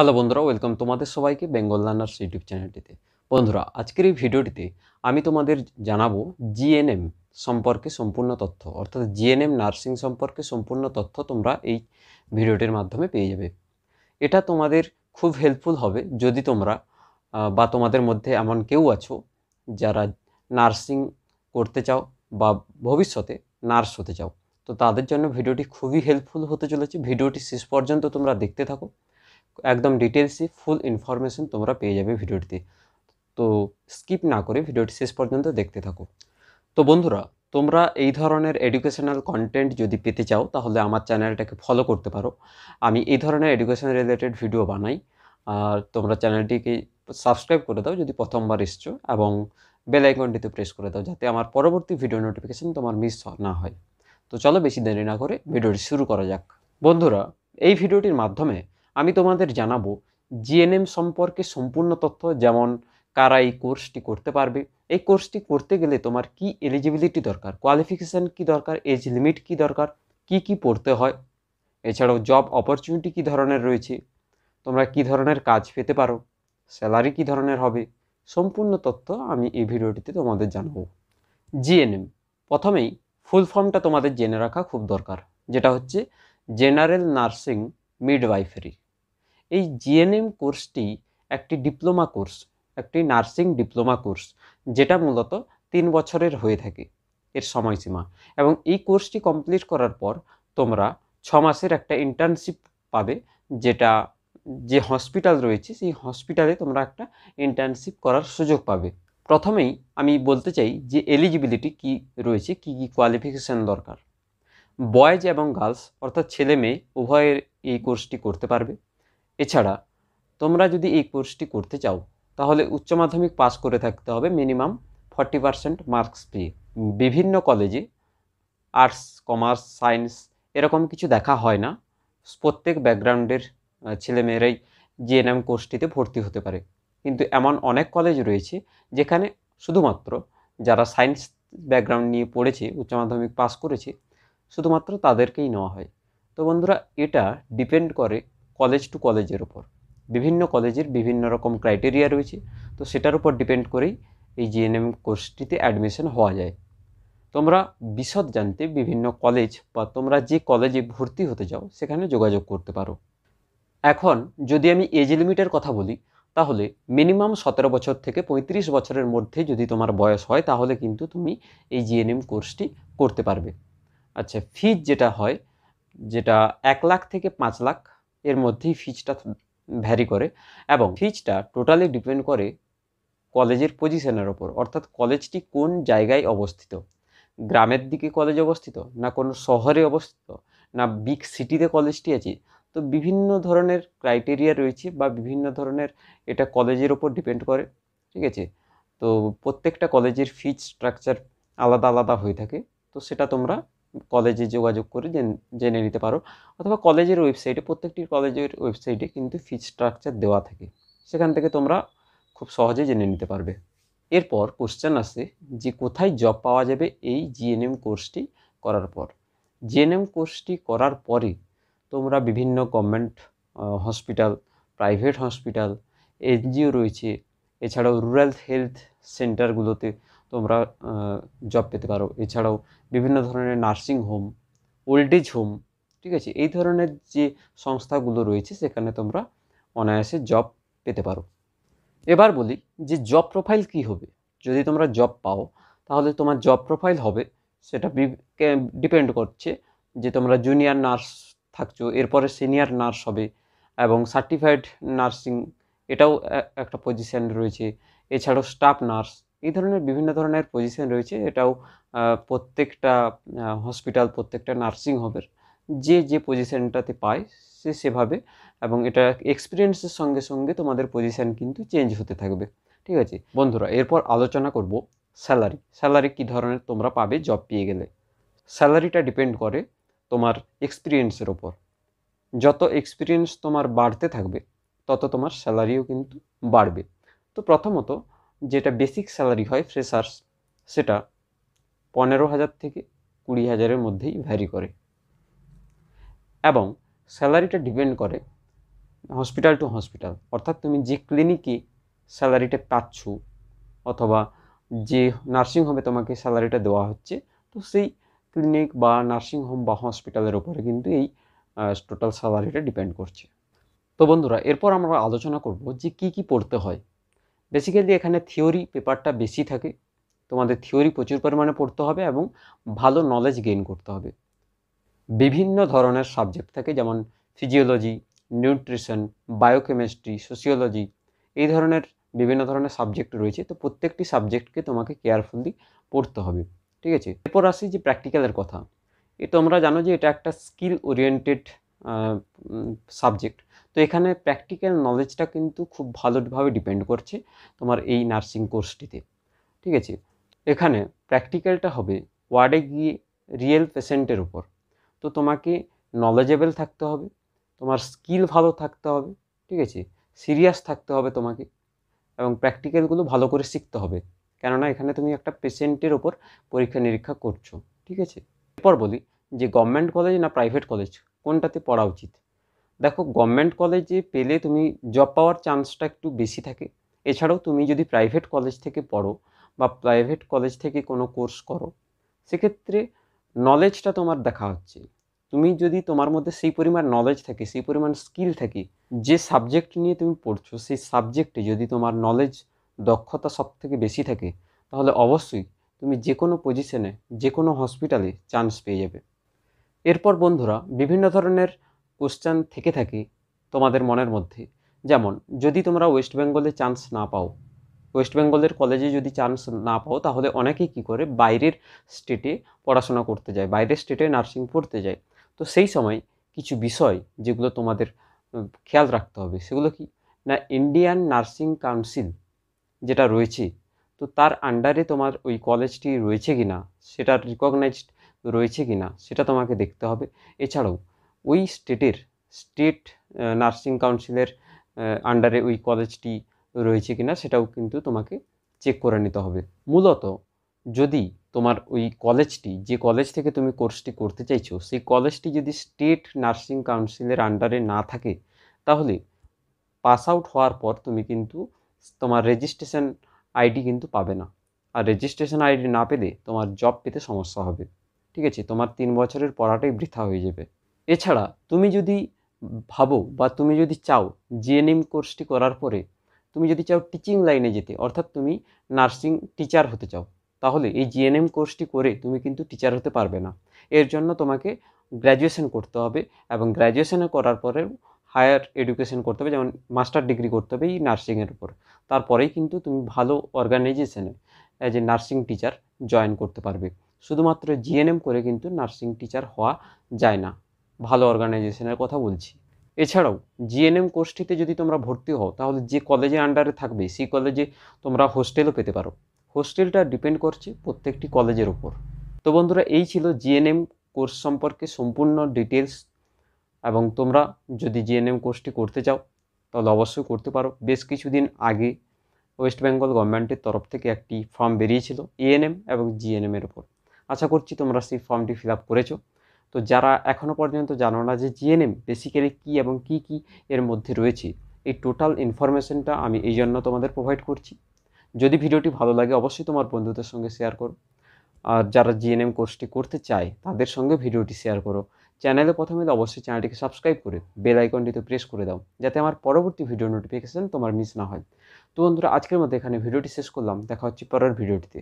Hello বন্ধুরা welcome তোমাদের সবাইকে বেঙ্গল লার্নার্স ইউটিউব চ্যানেলটিতে বন্ধুরা, আজকের এই ভিডিওটিতে আমি তোমাদের জানাব জিএনএম সম্পর্কে সম্পূর্ণ তথ্য। অর্থাৎ জিএনএম নার্সিং সম্পর্কে সম্পূর্ণ তথ্য তোমরা এই ভিডিওটির মাধ্যমে পেয়ে যাবে। এটা তোমাদের খুব হেল্পফুল হবে যদি তোমরা বা তোমাদের মধ্যে এমন কেউ আছো যারা নার্সিং করতে চাও বা ভবিষ্যতে নার্স হতে চাও। তো তাদের জন্য ভিডিওটি খুবই হেল্পফুল হতে চলেছে। ভিডিওটি শেষ পর্যন্ত তোমরা দেখতে থাকো। একদম ডিটেলসে ফুল ইনফরমেশন তোমরা পেয়ে যাবে ভিডিওটিতে। তো স্কিপ না করে ভিডিওটি শেষ পর্যন্ত দেখতে থাকো। তো বন্ধুরা, তোমরা এই ধরনের এডুকেশনাল কন্টেন্ট যদি পেতে চাও, তাহলে আমার চ্যানেলটাকে ফলো করতে পারো। আমি এই ধরনের এডুকেশন রিলেটেড ভিডিও বানাই। আর তোমরা চ্যানেলটিকে সাবস্ক্রাইব করে দাও যদি প্রথমবার এসছো এবং বেল আইকনটিতে প্রেস করে দাও যাতে আমার পরবর্তী ভিডিও নোটিফিকেশন তোমার মিস না হয়। তো চলো বেশি দেরি না করে ভিডিওটি শুরু করা যাক। বন্ধুরা, এই ভিডিওটির মাধ্যমে আমি তোমাদের জানাব জিএনএম সম্পর্কে সম্পূর্ণ তথ্য, যেমন কারা এই কোর্সটি করতে পারবে। এই কোর্সটি করতে গেলে তোমার কি এলিজিবিলিটি দরকার? কোয়ালিফিকেশান কি দরকার? এজ লিমিট কি দরকার? কি কি পড়তে হয়? এছাড়াও জব অপরচুনিটি কি ধরনের রয়েছে? তোমরা কি ধরনের কাজ পেতে পারো? স্যালারি কি ধরনের হবে? সম্পূর্ণ তথ্য আমি এই ভিডিওটিতে তোমাদের জানাব। জিএনএম। প্রথমেই ফুল ফর্মটা তোমাদের জেনে রাখা খুব দরকার, যেটা হচ্ছে জেনারেল নার্সিং মিডওয়াইফারি এই জিএনএম কোর্সটি একটি ডিপ্লোমা কোর্স, একটি নার্সিং ডিপ্লোমা কোর্স, যেটা মূলত তিন বছরের হয়ে থাকে এর সময়সীমা। এবং এই কোর্সটি কমপ্লিট করার পর তোমরা ছ মাসের একটা ইন্টার্নশিপ পাবে, যেটা যে হসপিটাল রয়েছে, সেই হসপিটালে তোমরা একটা ইন্টার্নশিপ করার সুযোগ পাবে। প্রথমেই আমি বলতে চাই যে এলিজিবিলিটি কি রয়েছে, কি কি কোয়ালিফিকেশান দরকার। বয়েজ এবং গার্লস অর্থাৎ ছেলে মেয়ে উভয়ের এই কোর্সটি করতে পারবে। এছাড়া তোমরা যদি এই কোর্সটি করতে চাও, তাহলে উচ্চ মাধ্যমিক পাস করে থাকতে হবে মিনিমাম ফর্টি পার্সেন্ট মার্কস পেয়ে। বিভিন্ন কলেজে আর্টস, কমার্স, সায়েন্স এরকম কিছু দেখা হয় না। প্রত্যেক ব্যাকগ্রাউন্ডের ছেলেমেয়েরাই জিএনএম কোর্সটিতে ভর্তি হতে পারে। কিন্তু এমন অনেক কলেজ রয়েছে যেখানে শুধুমাত্র যারা সায়েন্স ব্যাকগ্রাউন্ড নিয়ে পড়েছে, উচ্চ মাধ্যমিক পাস করেছে, শুধুমাত্র তাদেরকেই নেওয়া হয়। তো বন্ধুরা, এটা ডিপেন্ড করে কলেজ টু কলেজের ওপর বিভিন্ন কলেজের বিভিন্ন রকম ক্রাইটেরিয়া রয়েছে। তো সেটার উপর ডিপেন্ড করেই এই জিএনএম কোর্সটিতে অ্যাডমিশন হওয়া যায়। তোমরা বিশদ জানতে বিভিন্ন কলেজ বা তোমরা যে কলেজে ভর্তি হতে চাও, সেখানে যোগাযোগ করতে পারো। এখন যদি আমি এজ লিমিটের কথা বলি, তাহলে মিনিমাম সতেরো বছর থেকে পঁয়ত্রিশ বছরের মধ্যে যদি তোমার বয়স হয়, তাহলে কিন্তু তুমি এই জিএনএম কোর্সটি করতে পারবে। আচ্ছা ফিজ যেটা হয়, যেটা এক লাখ থেকে পাঁচ লাখ এর মধ্যেই ফিজটা ভ্যারি করে এবং ফিজটা টোটালি ডিপেন্ড করে কলেজের পজিশনের ওপর। অর্থাৎ কলেজটি কোন জায়গায় অবস্থিত? গ্রামের দিকে কলেজ অবস্থিত না কোনো শহরে অবস্থিত? না বিগ সিটিতে কলেজটি আছে? তো বিভিন্ন ধরনের ক্রাইটেরিয়া রয়েছে বা বিভিন্ন ধরনের এটা কলেজের ওপর ডিপেন্ড করে, ঠিক আছে? তো প্রত্যেকটা কলেজের ফিজ স্ট্রাকচার আলাদা আলাদা হয়ে থাকে। তো সেটা তোমরা কলেজে যোগাযোগ করে জেনে নিতে পারো। অথবা কলেজের ওয়েবসাইটে প্রত্যেকটি কলেজের ওয়েবসাইটে কিন্তু ফিজ স্ট্রাকচার দেওয়া থাকে। সেখান থেকে তোমরা খুব সহজে জেনে নিতে পারবে। এরপর কোশ্চেন আসে যে কোথায় জব পাওয়া যাবে এই জিএনএম কোর্সটি করার পর। জিএনএম কোর্সটি করার পরে তোমরা বিভিন্ন government hospital private hospital NGO রয়েছে। এছাড়াও রুরাল হেলথ সেন্টারগুলোতে তোমরা জব পেতে পারো। এছাড়াও বিভিন্ন ধরনের nursing home old age home ঠিক আছে? এই ধরনের যে সংস্থাগুলো রয়েছে, সেখানে তোমরা অনায়াসে জব পেতে পারো। এবার বলি যে জব প্রোফাইল কী হবে? যদি তোমরা জব পাও, তাহলে তোমার জব প্রোফাইল হবে, সেটা ডিপেন্ড করছে যে তোমরা জুনিয়র নার্স থাকছো, এরপরে সিনিয়র নার্স হবে এবং সার্টিফাইড নার্সিং এটাও একটা পজিশন রয়েছে। এছাড়াও স্টাফ নার্স এই ধরনের বিভিন্ন ধরনের পজিশন রয়েছে, এটাও প্রত্যেকটা হসপিটাল প্রত্যেকটা নার্সিং হোমের যে যে পজিশনটাতে পায়, সে সেভাবে এবং এটা এক্সপিরিয়েন্সের সঙ্গে সঙ্গে তোমাদের পজিশন কিন্তু চেঞ্জ হতে থাকবে। ঠিক আছে? বন্ধুরা, এরপর আলোচনা করব স্যালারি স্যালারি কী ধরনের তোমরা পাবে জব পেয়ে গেলে? স্যালারিটা ডিপেন্ড করে তোমার এক্সপিরিয়েন্সের ওপর। যত এক্সপিরিয়েন্স তোমার বাড়তে থাকবে, তত তোমার স্যালারিও কিন্তু বাড়বে। তো প্রথমত যেটা বেসিক স্যালারি হয় ফ্রেশার্স সেটা পনেরো হাজার থেকে কুড়ি হাজারের মধ্যেই ভ্যারি করে। এবং স্যালারিটা ডিপেন্ড করে হসপিটাল টু হসপিটাল অর্থাৎ তুমি যে ক্লিনিকে স্যালারিটা পাচ্ছ, অথবা যে নার্সিং হোমে তোমাকে স্যালারিটা দেওয়া হচ্ছে, তো সেই ক্লিনিক বা নার্সিংহোম বা হসপিটালের উপরে কিন্তু এই টোটাল স্যালারিটা ডিপেন্ড করছে। তো বন্ধুরা, এরপর আমরা আলোচনা করব যে কি কি পড়তে হয়। বেসিক্যালি এখানে থিওরি পেপারটা বেশি থাকে। তোমাদের থিওরি প্রচুর পরিমাণে পড়তে হবে এবং ভালো নলেজ গেইন করতে হবে। বিভিন্ন ধরনের সাবজেক্ট থাকে, যেমন ফিজিওলজি নিউট্রিশন বায়োকেমিস্ট্রি সোসিওলজি এই ধরনের বিভিন্ন ধরনের সাবজেক্ট রয়েছে। তো প্রত্যেকটি সাবজেক্টকে তোমাকে কেয়ারফুলি পড়তে হবে। ঠিক আছে? এরপর আসি যে প্র্যাকটিক্যালের কথা। এ তোমরা জানো যে এটা একটা স্কিল ওরিয়েন্টেড সাবজেক্ট তো এখানে প্র্যাকটিক্যাল নলেজটা কিন্তু খুব ভালোভাবে ডিপেন্ড করছে তোমার এই নার্সিং কোর্সটিতে ঠিক আছে? এখানে প্র্যাকটিক্যালটা হবে ওয়ার্ডে গিয়ে রিয়েল পেশেন্টের উপর। তো তোমাকে নলেজেবল থাকতে হবে, তোমার স্কিল ভালো থাকতে হবে, ঠিক আছে? সিরিয়াস থাকতে হবে তোমাকে এবং প্র্যাকটিক্যালগুলো ভালো করে শিখতে হবে। কেননা এখানে তুমি একটা পেশেন্টের ওপর পরীক্ষা নিরীক্ষা করছ, ঠিক আছে? এরপর বলি যে গভর্নমেন্ট কলেজ না প্রাইভেট কলেজ কোনটাতে পড়া উচিত? দেখো গভর্নমেন্ট কলেজে পেলে তুমি জব পাওয়ার চান্সটা একটু বেশি থাকে। এছাড়াও তুমি যদি প্রাইভেট কলেজ থেকে পড়ো বা প্রাইভেট কলেজ থেকে কোনো কোর্স করো, সেক্ষেত্রে নলেজটা তোমার দেখা হচ্ছে। তুমি যদি তোমার মধ্যে সেই পরিমাণ নলেজ থাকে, সেই পরিমাণ স্কিল থাকে, যে সাবজেক্ট নিয়ে তুমি পড়ছো, সেই সাবজেক্টে যদি তোমার নলেজ দক্ষতা সব থেকে বেশি থাকে, তাহলে অবশ্যই তুমি যে কোনো পজিশনে যে কোনো হসপিটালে চান্স পেয়ে যাবে। এরপর বন্ধুরা, বিভিন্ন ধরনের কোশ্চেন থেকে থাকে তোমাদের মনের মধ্যে। যেমন, যদি তোমরা ওয়েস্ট বেঙ্গলে চান্স না পাও ওয়েস্ট বেঙ্গলের কলেজে যদি চান্স না পাও, তাহলে অনেকেই কী করে? বাইরের স্টেটে পড়াশোনা করতে যায়, বাইরের স্টেটে নার্সিং পড়তে যায়। তো সেই সময় কিছু বিষয় যেগুলো তোমাদের খেয়াল রাখতে হবে, সেগুলো কি? না ইন্ডিয়ান নার্সিং কাউন্সিল যেটা রয়েছে, তো তার আন্ডারে তোমার ওই কলেজটি রয়েছে কি না সেটা রিকগনাইজড রয়েছে কি না সেটা তোমাকে দেখতে হবে। এছাড়াও ওই স্টেটের স্টেট নার্সিং কাউন্সিলের আন্ডারে ওই কলেজটি রয়েছে কিনা সেটাও কিন্তু তোমাকে চেক করে নিতে হবে। মূলত যদি তোমার ওই কলেজটি যে কলেজ থেকে তুমি কোর্সটি করতে চাইছো, সেই কলেজটি যদি স্টেট নার্সিং কাউন্সিলের আন্ডারে না থাকে, তাহলে পাস আউট হওয়ার পর তুমি কিন্তু তোমার রেজিস্ট্রেশন আইডি কিন্তু পাবে না। আর রেজিস্ট্রেশন আইডি না পেলে তোমার জব পেতে সমস্যা হবে। ঠিক আছে? তোমার তিন বছরের পড়াটাই বৃথা হয়ে যাবে। এছাড়া তুমি যদি ভাবো বা তুমি যদি চাও জিএনএম কোর্সটি করার পরে তুমি যদি চাও টিচিং লাইনে যেতে, অর্থাৎ তুমি নার্সিং টিচার হতে চাও, তাহলে এই জিএনএম কোর্সটি করে তুমি কিন্তু টিচার হতে পারবে না। এর জন্য তোমাকে গ্র্যাজুয়েশন করতে হবে এবং গ্র্যাজুয়েশনে করার পরে হায়ার এডুকেশন করতে হবে, যেমন মাস্টার ডিগ্রি করতে হবে এই নার্সিংয়ের উপর। তারপরেই কিন্তু তুমি ভালো অর্গানাইজেশনে as a nursing teacher join করতে পারবে। শুধুমাত্র জিএনএম করে কিন্তু নার্সিং টিচার হওয়া যায় না। ভালো অর্গানাইজেশনের কথা বলছি। এছাড়াও জিএনএম কোর্সটিতে যদি তোমরা ভর্তি হও, তাহলে যে কলেজের আন্ডারে থাকবে, সেই কলেজে তোমরা হোস্টেলও পেতে পারো। হোস্টেলটা ডিপেন্ড করছে প্রত্যেকটি কলেজের উপর। তো বন্ধুরা, এই ছিল জিএনএম কোর্স সম্পর্কে সম্পূর্ণ ডিটেলস এবং তোমরা যদি জিএনএম কোর্সটি করতে চাও, তাহলে অবশ্যই করতে পারো। বেশ কিছুদিন আগে ওয়েস্ট বেঙ্গল গভর্নমেন্টের তরফ থেকে একটি ফর্ম বেরিয়েছিল এএনএম এবং জিএনএমের উপর। আশা করছি তোমরা সেই ফর্মটি ফিল আপ করেছ। তো যারা এখনও পর্যন্ত জানো না যে জিএনএম বেসিক্যালি কী এবং কি কি এর মধ্যে রয়েছে, এই টোটাল ইনফরমেশনটা আমি এই জন্য তোমাদের প্রোভাইড করছি। যদি ভিডিওটি ভালো লাগে অবশ্যই তোমার বন্ধুদের সঙ্গে শেয়ার করো। আর যারা জিএনএম কোর্সটি করতে চায়, তাদের সঙ্গে ভিডিওটি শেয়ার করো। চ্যানেলে প্রথমে অবশ্যই চ্যানেলটিকে সাবস্ক্রাইব করে বেল আইকনটিতে প্রেস করে দাও, যাতে আমার পরবর্তী ভিডিও নোটিফিকেশান তোমার মিস না হয়। তো বন্ধুরা, আজকের মধ্যে এখানে ভিডিওটি শেষ করলাম। দেখা হচ্ছে পরের ভিডিওটিতে